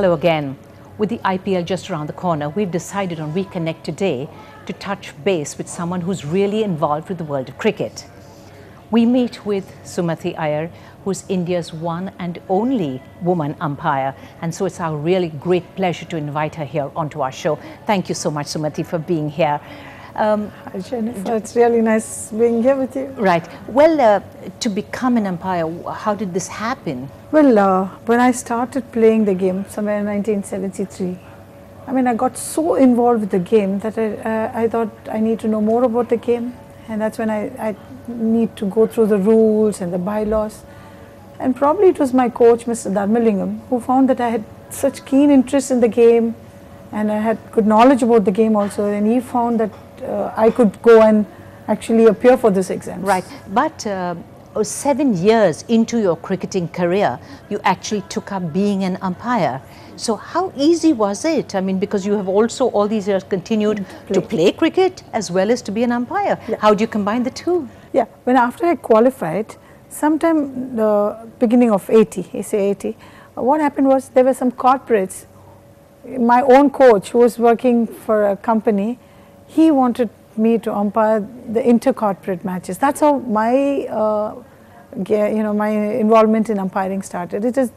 Hello again. With the IPL just around the corner, we've decided on We Connect today to touch base with someone who's really involved with the world of cricket. We meet with Sumathi Iyer, who's India's one and only woman umpire. And so it's our really great pleasure to invite her here onto our show. Thank you so much, Sumathi, for being here. Um, Hi, Jeniffer. It's really nice being here with you. Right. Well, uh, to become an umpire, how did this happen? Well, uh, when I started playing the game somewhere in 1973, I mean, I got so involved with the game that I, uh, I thought I need to know more about the game. And that's when I, I need to go through the rules and the bylaws. And probably it was my coach, Mr. Dharmalingam, who found that I had such keen interest in the game and I had good knowledge about the game also. And he found that uh, I could go and actually appear for this exam. Right, but uh, seven years into your cricketing career, you actually took up being an umpire. So how easy was it? I mean, because you have also all these years continued play. to play cricket as well as to be an umpire. Yeah. How do you combine the two? Yeah, when after I qualified, sometime the beginning of 80, I say 80, what happened was there were some corporates. My own coach who was working for a company, he wanted me to umpire the inter-corporate matches. That's how my, uh, you know, my involvement in umpiring started. It is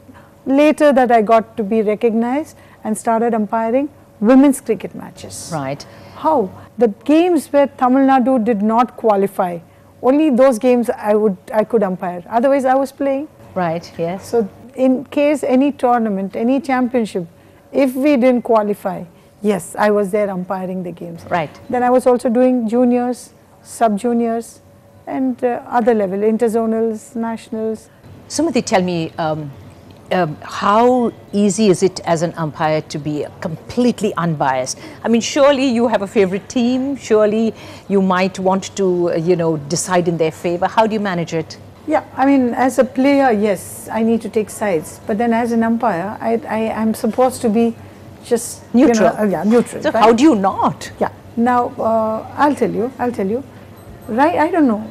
later that I got to be recognized and started umpiring women's cricket matches. Right. How? The games where Tamil Nadu did not qualify, only those games I would I could umpire. Otherwise, I was playing. Right. Yes. So, in case any tournament, any championship, if we didn't qualify, Yes, I was there umpiring the games. Right. Then I was also doing juniors, sub-juniors and uh, other level, interzonals, nationals. Sumathi, tell me, um, um, how easy is it as an umpire to be completely unbiased? I mean, surely you have a favorite team. Surely you might want to, uh, you know, decide in their favor. How do you manage it? Yeah, I mean, as a player, yes, I need to take sides. But then as an umpire, I, I am supposed to be just neutral. You know, uh, yeah, neutral. So right? how do you not? Yeah. Now uh, I'll tell you. I'll tell you. Right. I don't know.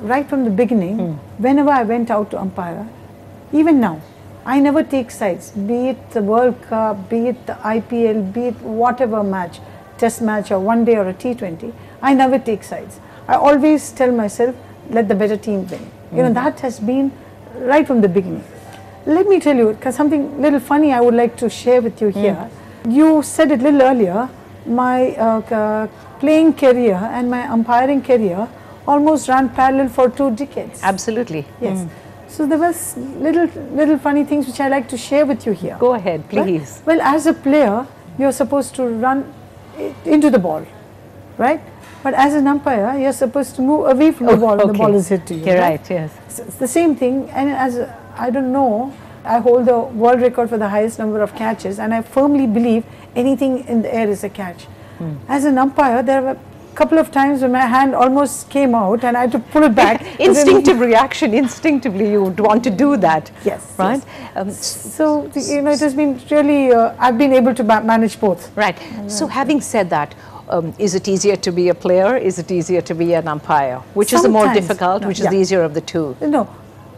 Right from the beginning, mm. whenever I went out to umpire, even now, I never take sides. Be it the World Cup, be it the IPL, be it whatever match, Test match or one day or a T20. I never take sides. I always tell myself, let the better team win. Mm. You know hmm. that has been right from the beginning. Let me tell you, because something little funny I would like to share with you here. Mm. You said it a little earlier, my uh, playing career and my umpiring career almost ran parallel for two decades. Absolutely. Yes. Mm. So there was little little funny things which I like to share with you here. Go ahead, please. Right? Well, as a player, you're supposed to run into the ball, right? But as an umpire, you're supposed to move away from the oh, ball. Okay. The ball is hit to you. You're right. right yes. So it's the same thing. And as a, I don't know, I hold the world record for the highest number of catches, and I firmly believe anything in the air is a catch. Hmm. As an umpire, there were a couple of times when my hand almost came out and I had to pull it back. Instinctive reaction, instinctively you would want to do that. Yes. Right? Yes. Um, so, you know, it has been really, uh, I've been able to manage both. Right. So, having said that, um, is it easier to be a player? Is it easier to be an umpire? Which Sometimes, is the more difficult? No, which is yeah. the easier of the two? No,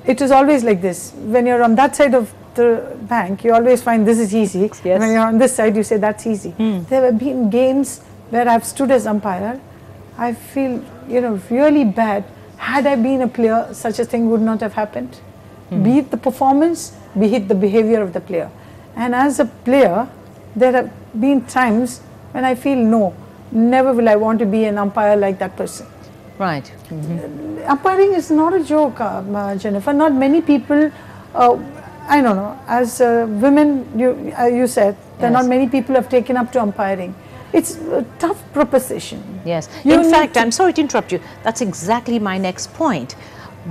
it is always like this. When you're on that side of the bank, you always find this is easy. Yes. when you're on this side, you say that's easy. Mm. There have been games where I've stood as umpire. I feel, you know, really bad. Had I been a player, such a thing would not have happened. Mm. Be it the performance, be it the behavior of the player. And as a player, there have been times when I feel no, never will I want to be an umpire like that person. Right. Mm -hmm. Umpiring is not a joke, uh, uh, Jeniffer. Not many people, uh, I don't know, as uh, women, you, uh, you said, yes. not many people have taken up to umpiring. It's a tough proposition. Yes. You In fact, I'm sorry to interrupt you. That's exactly my next point.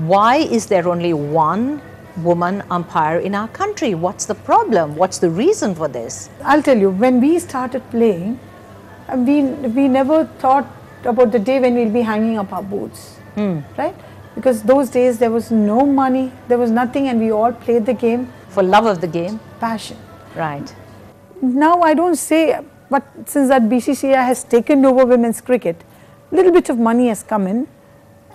Why is there only one woman umpire in our country? What's the problem? What's the reason for this? I'll tell you, when we started playing, we, we never thought about the day when we'll be hanging up our boots, mm. right? Because those days there was no money, there was nothing, and we all played the game for love of the game, passion. Right. Now I don't say, but since that BCCI has taken over women's cricket, little bit of money has come in,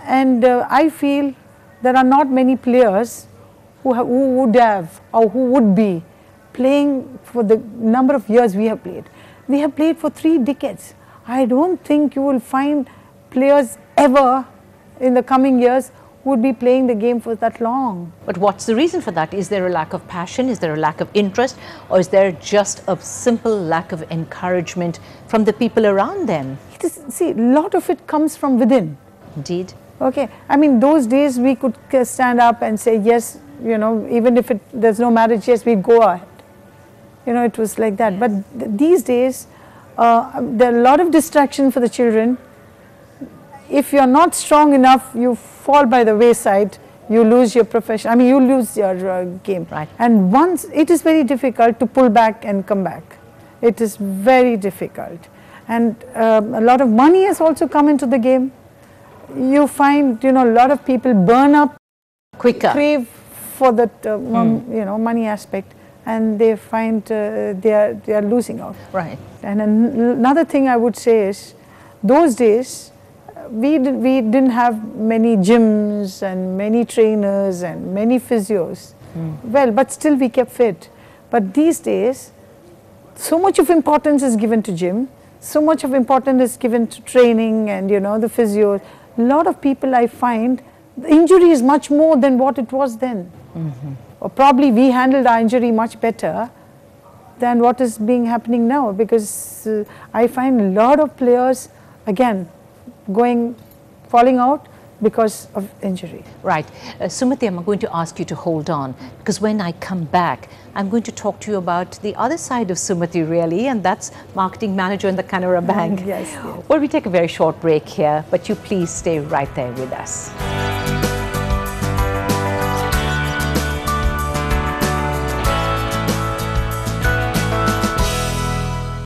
and uh, I feel there are not many players who, have, who would have or who would be playing for the number of years we have played. We have played for three decades. I don't think you will find players ever in the coming years who would be playing the game for that long. But what's the reason for that? Is there a lack of passion? Is there a lack of interest? Or is there just a simple lack of encouragement from the people around them? Is, see, a lot of it comes from within. Indeed. Okay, I mean, those days we could uh, stand up and say, yes, you know, even if it, there's no marriage, yes, we go ahead. You know, it was like that. But th these days, uh, there are a lot of distraction for the children. If you're not strong enough, you fall by the wayside, you lose your profession, I mean, you lose your uh, game. Right. And once, it is very difficult to pull back and come back. It is very difficult. And um, a lot of money has also come into the game. You find, you know, a lot of people burn up Quicker. crave for that um, you know money aspect and they find uh, they are they are losing out. Right. and an- another thing i would say is those days we did, we didn't have many gyms and many trainers and many physios. Well but still we kept fit. But these days so much of importance is given to gym so much of importance is given to training and you know the physio a lot of people i find the injury is much more than what it was then or probably we handled our injury much better than what is being happening now because uh, i find a lot of players again going falling out because of injury Right. Uh, Sumathi, I'm going to ask you to hold on because when I come back, I'm going to talk to you about the other side of Sumathi, really, and that's marketing manager in the Canara Bank. yes, yes. Well, we take a very short break here, but you please stay right there with us.